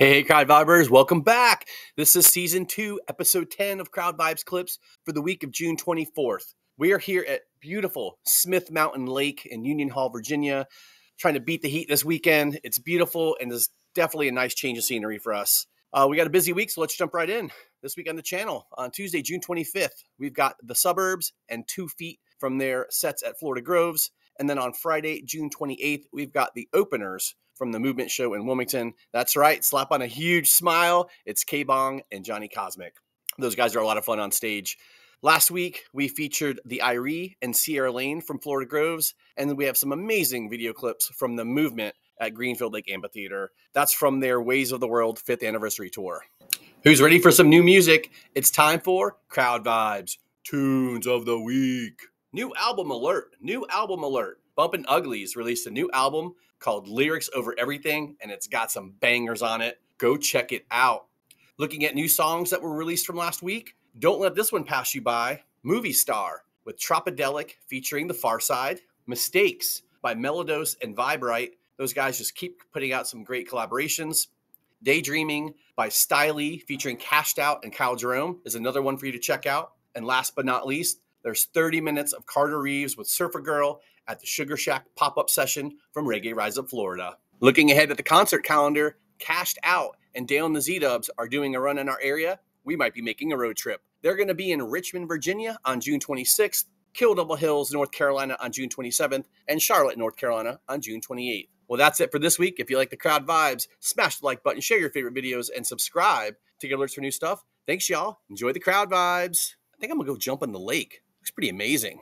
Hey, Crowd Vibers, welcome back. This is season two, episode 10 of Crowd Vibes Clips for the week of June 24th. We are here at beautiful Smith Mountain Lake in Union Hall, Virginia, trying to beat the heat this weekend. It's beautiful and is definitely a nice change of scenery for us. Uh, we got a busy week, so let's jump right in. This week on the channel, on Tuesday, June 25th, we've got the Sub Herbs and two feet from their sets at Florida Groves. And then on Friday, June 28th, we've got the openers from the Movement Show in Wilmington. That's right, slap on a huge smile. It's KBong and Johnny Cosmic. Those guys are a lot of fun on stage. Last week, we featured the Irie and Sierra Lane from Florida Groves, and we have some amazing video clips from the Movement at Greenfield Lake Amphitheater. That's from their Ways of the World 5th anniversary tour. Who's ready for some new music? It's time for Crowd Vibes Tunes of the Week. New album alert! New album alert! Bumpin' Uglies released a new album called Lyrics Over Everything, and it's got some bangers on it. Go check it out. Looking at new songs that were released from last week, don't let this one pass you by. Movie Star with Tropidelic featuring The Pharcyde, Mistakes by Mellodose and Vibright. Those guys just keep putting out some great collaborations. Daydreaming by Stylie featuring Kash'd Out and Kyle Jerome is another one for you to check out. And last but not least, there's 30 minutes of Carter Reeves with Surfer Girl at the Sugar Shack pop up session from Reggae Rise Up Florida. Looking ahead at the concert calendar, Kash'd Out and Dale and the ZDubs are doing a run in our area. We might be making a road trip. They're going to be in Richmond, Virginia on June 26th, Kill Devil Hills, North Carolina on June 27th, and Charlotte, North Carolina on June 28th. Well, that's it for this week. If you like the crowd vibes, smash the like button, share your favorite videos, and subscribe to get alerts for new stuff. Thanks, y'all. Enjoy the crowd vibes. I think I'm going to go jump in the lake. Looks pretty amazing.